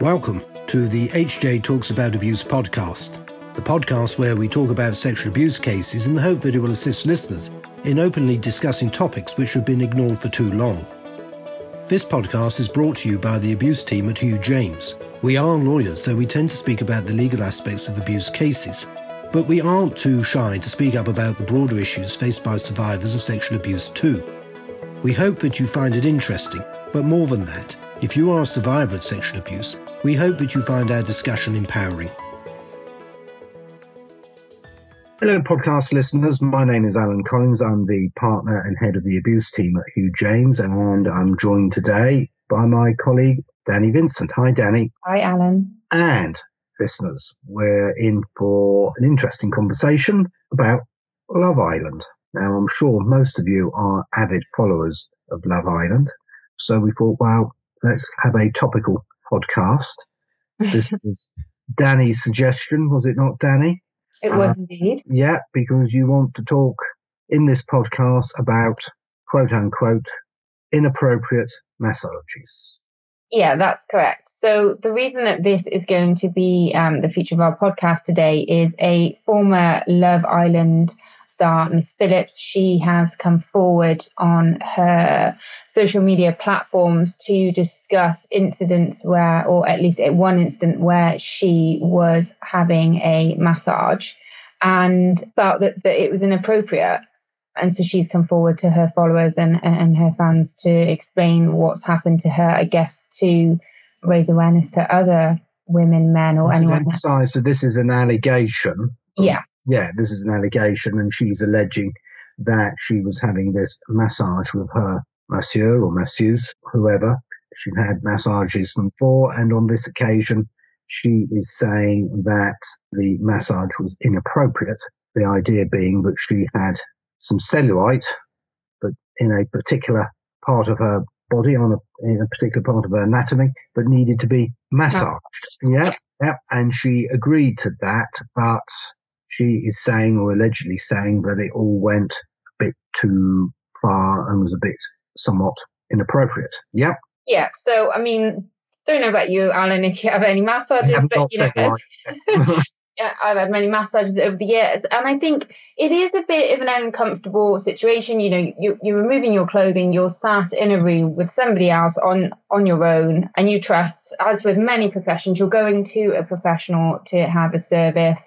Welcome to the HJ Talks About Abuse podcast, the podcast where we talk about sexual abuse cases in the hope that it will assist listeners in openly discussing topics which have been ignored for too long. This podcast is brought to you by the abuse team at Hugh James. We are lawyers, so we tend to speak about the legal aspects of abuse cases, but we aren't too shy to speak up about the broader issues faced by survivors of sexual abuse too. We hope that you find it interesting, but more than that, if you are a survivor of sexual abuse, we hope that you find our discussion empowering. Hello, podcast listeners. My name is Alan Collins. I'm the partner and head of the abuse team at Hugh James, and I'm joined today by my colleague, Danny Vincent. Hi, Danny. Hi, Alan. And listeners, we're in for an interesting conversation about Love Island. Now, I'm sure most of you are avid followers of Love Island, so we thought, well, let's have a topical podcast. This is Danny's suggestion, was it not, Danny? It was uh, indeed. Yeah, because you want to talk in this podcast about quote unquote inappropriate massages. Yeah, that's correct. So, the reason that this is going to be um, the feature of our podcast today is a former Love Island star, Miss Phillips, she has come forward on her social media platforms to discuss incidents where, or at least at one incident where she was having a massage and felt that, that it was inappropriate. And so she's come forward to her followers and, and her fans to explain what's happened to her, I guess, to raise awareness to other women, men, or anyone. Emphasise that this is an allegation. Yeah yeah, this is an allegation, and she's alleging that she was having this massage with her masseur or masseuse, whoever she'd had massages from before, and on this occasion, she is saying that the massage was inappropriate. The idea being that she had some cellulite, but in a particular part of her body, on a, in a particular part of her anatomy, but needed to be massaged. Oh. Yeah, yeah, and she agreed to that, but she is saying or allegedly saying that it all went a bit too far and was a bit somewhat inappropriate. Yeah. Yeah. So, I mean, don't know about you, Alan, if you have any massages, but you know, yeah, I've had many massages over the years, and I think it is a bit of an uncomfortable situation. You know, you, you're removing your clothing, you're sat in a room with somebody else on on your own, and you trust. As with many professions, you're going to a professional to have a service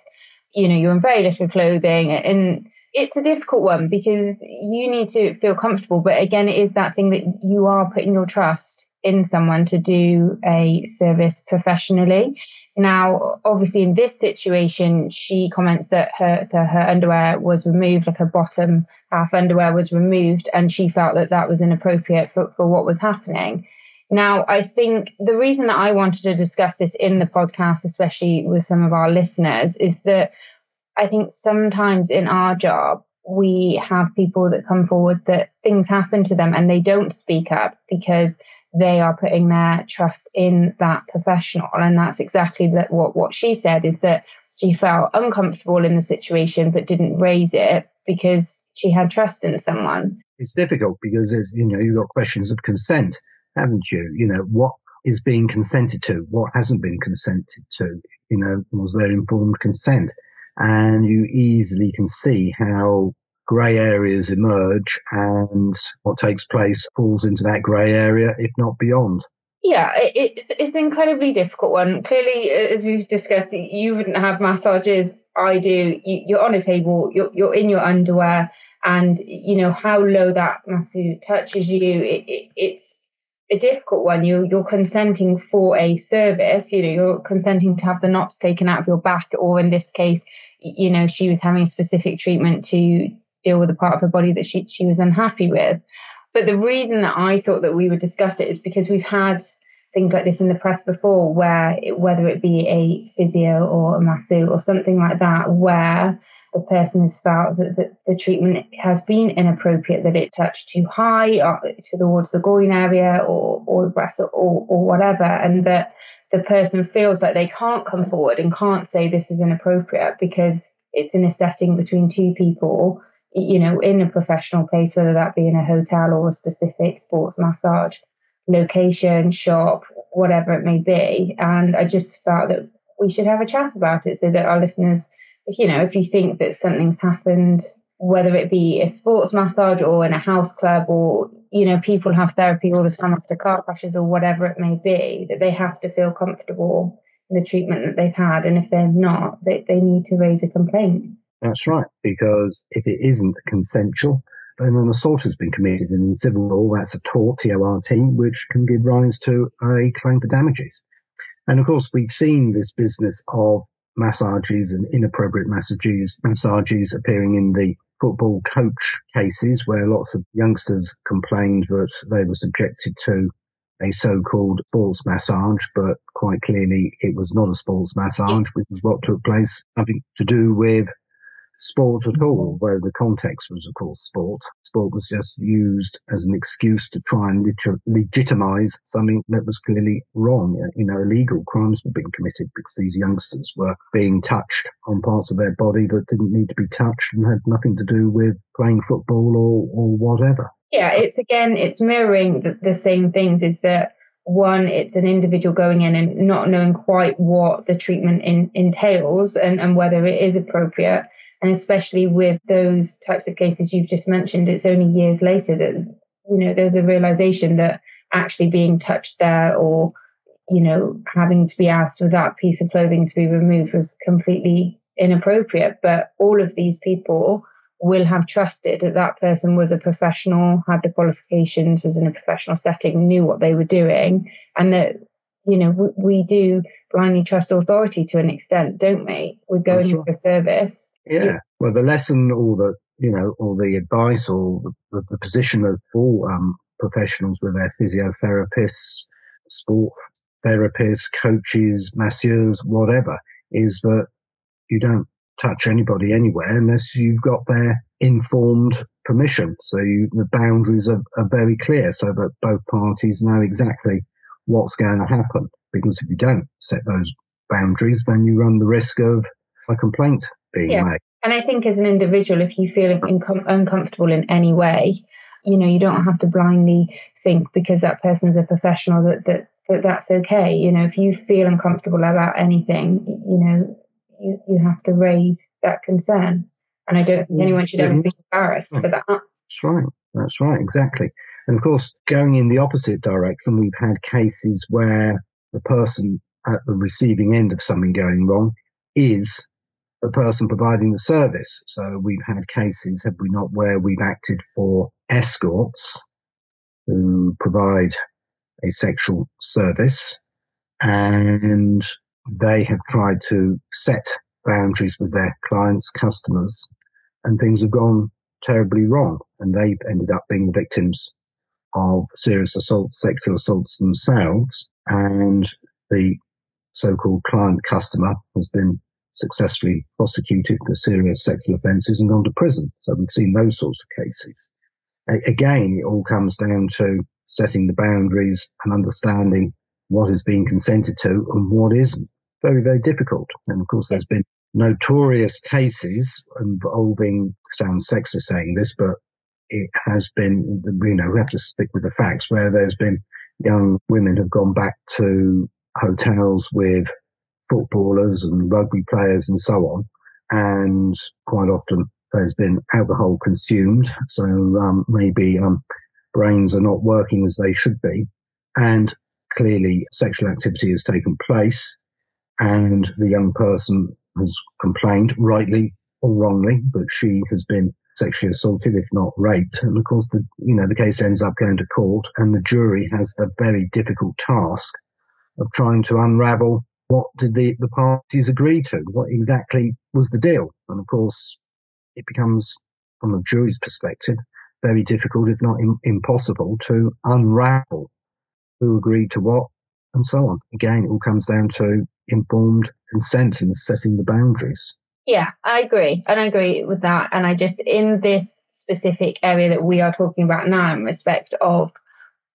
you know, you're in very little clothing and it's a difficult one because you need to feel comfortable. But again, it is that thing that you are putting your trust in someone to do a service professionally. Now, obviously, in this situation, she comments that her that her underwear was removed, like her bottom half underwear was removed, and she felt that that was inappropriate for, for what was happening. Now, I think the reason that I wanted to discuss this in the podcast, especially with some of our listeners, is that I think sometimes in our job, we have people that come forward that things happen to them and they don't speak up because they are putting their trust in that professional. And that's exactly that what, what she said is that she felt uncomfortable in the situation but didn't raise it because she had trust in someone. It's difficult because you know you've got questions of consent haven't you? You know, what is being consented to? What hasn't been consented to? You know, was there informed consent? And you easily can see how grey areas emerge and what takes place falls into that grey area, if not beyond. Yeah, it's it's an incredibly difficult one. Clearly, as we've discussed, you wouldn't have massages. I do. You, are on a table. You're you're in your underwear, and you know how low that massage touches you. It, it, it's a difficult one. You you're consenting for a service. You know, you're consenting to have the knots taken out of your back, or in this case, you know, she was having a specific treatment to deal with a part of her body that she she was unhappy with. But the reason that I thought that we would discuss it is because we've had things like this in the press before, where it, whether it be a physio or a masseur or something like that, where the person has felt that the, treatment has been inappropriate, that it touched too high or towards the groin area or, or the breast or, or whatever, and that the person feels like they can't come forward and can't say this is inappropriate because it's in a setting between two people, you know, in a professional place, whether that be in a hotel or a specific sports massage location, shop, whatever it may be. And I just felt that we should have a chat about it so that our listeners, you know, if you think that something's happened, whether it be a sports massage or in a house club or you know, people have therapy all the time after car crashes or whatever it may be, that they have to feel comfortable in the treatment that they've had. And if they're not, they, they need to raise a complaint. That's right, because if it isn't consensual, then an assault has been committed. And in civil law, that's a tort, T-O-R-T, which can give rise to a claim for damages. And of course, we've seen this business of massages and inappropriate massages, massages appearing in the football coach cases where lots of youngsters complained that they were subjected to a so-called sports massage, but quite clearly it was not a sports massage, which is what took place, having to do with sport at all, though the context was, of course, sport. Sport was just used as an excuse to try and leg- legitimize something that was clearly wrong. Uh, you know, illegal crimes were being committed because these youngsters were being touched on parts of their body that didn't need to be touched and had nothing to do with playing football or, or whatever. Yeah, it's again, it's mirroring the, the same things is that one, it's an individual going in and not knowing quite what the treatment in, entails and, and whether it is appropriate. And especially with those types of cases you've just mentioned, it's only years later that, you know, there's a realization that actually being touched there or, you know, having to be asked for that piece of clothing to be removed was completely inappropriate. But all of these people will have trusted that that person was a professional, had the qualifications, was in a professional setting, knew what they were doing, and that you know we, we do blindly trust authority to an extent, don't we? We're going sure. for service. Yeah. Well, the lesson or the, you know, or the advice or the, the, the position of all um, professionals with their physiotherapists, sport therapists, coaches, masseurs, whatever, is that you don't touch anybody anywhere unless you've got their informed permission. So you, the boundaries are, are very clear so that both parties know exactly what's going to happen. Because if you don't set those boundaries, then you run the risk of a complaint being yeah. made. And I think as an individual, if you feel incom- uncomfortable in any way, you know, you don't have to blindly think because that person's a professional that, that, that that's okay. You know, if you feel uncomfortable about anything, you know, you, you have to raise that concern. And I don't think anyone should ever be embarrassed for hmm. that. That's right. That's right. Exactly. And of course, going in the opposite direction, we've had cases where the person at the receiving end of something going wrong is the person providing the service. So we've had cases, have we not, where we've acted for escorts who provide a sexual service and they have tried to set boundaries with their clients, customers, and things have gone terribly wrong. And they've ended up being the victims of serious assaults, sexual assaults themselves. And the so-called client customer has been successfully prosecuted for serious sexual offences and gone to prison. So we've seen those sorts of cases. A- again, it all comes down to setting the boundaries and understanding what is being consented to and what isn't. Very, very difficult. And of course, there's been notorious cases involving, sounds sexist saying this, but it has been, you know, we have to stick with the facts where there's been young women have gone back to hotels with footballers and rugby players and so on. And quite often there's been alcohol consumed. So um, maybe um, brains are not working as they should be. And clearly sexual activity has taken place and the young person has complained rightly or wrongly, but she has been sexually assaulted, if not raped. And of course, the, you know, the case ends up going to court and the jury has the very difficult task of trying to unravel what did the, the parties agree to? What exactly was the deal? And of course, it becomes, from a jury's perspective, very difficult, if not in, impossible, to unravel who agreed to what and so on. Again, it all comes down to informed consent and setting the boundaries. Yeah, I agree. And I agree with that. And I just, in this specific area that we are talking about now, in respect of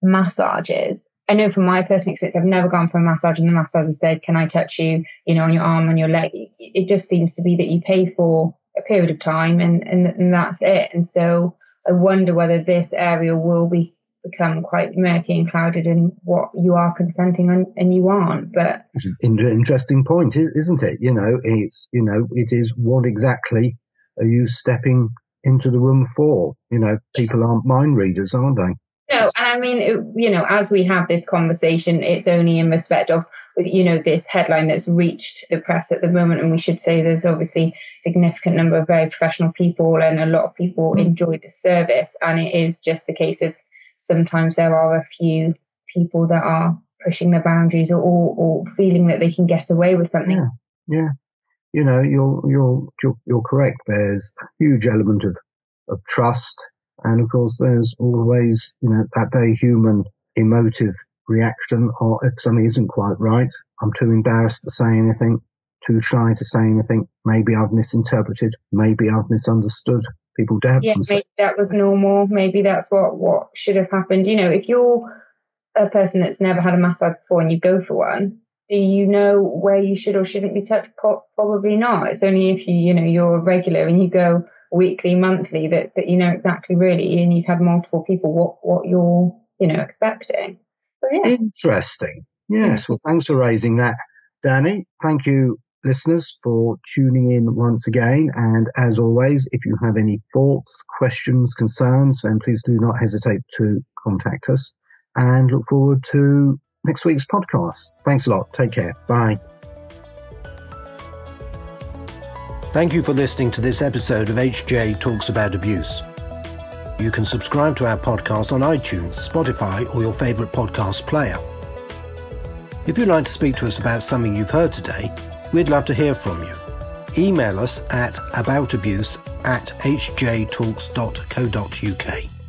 massages, I know from my personal experience, I've never gone for a massage and the massager said, Can I touch you, you know, on your arm on your leg? It just seems to be that you pay for a period of time and, and, and that's it. And so I wonder whether this area will be become quite murky and clouded in what you are consenting and, and you aren't. But it's an interesting point, isn't it? You know, it's you know, it is what exactly are you stepping into the room for? You know, people aren't mind readers, aren't they? No, and I mean, it, you know, as we have this conversation, it's only in respect of you know this headline that's reached the press at the moment and we should say there's obviously a significant number of very professional people and a lot of people mm. enjoy the service and it is just a case of sometimes there are a few people that are pushing the boundaries or, or, feeling that they can get away with something. Yeah, yeah. You know, you're you're you're, you're correct. There's a huge element of of trust, and of course, there's always you know that very human, emotive reaction, or if something isn't quite right, I'm too embarrassed to say anything, too shy to say anything. Maybe I've misinterpreted. Maybe I've misunderstood people dab yeah, maybe that was normal. Maybe that's what what should have happened. You know, if you're a person that's never had a massage before and you go for one, do you know where you should or shouldn't be touched? Probably not. It's only if you you know you're a regular and you go weekly, monthly that that you know exactly really, and you've had multiple people what what you're you know expecting. So, yeah. Interesting. Yes. Well, thanks for raising that, Danny. Thank you listeners for tuning in once again. And as always, if you have any thoughts, questions, concerns, then please do not hesitate to contact us and look forward to next week's podcast. Thanks a lot. Take care. Bye. Thank you for listening to this episode of HJ Talks About Abuse. You can subscribe to our podcast on iTunes, Spotify, or your favorite podcast player. If you'd like to speak to us about something you've heard today, We'd love to hear from you. Email us at aboutabuse at hjtalks.co.uk.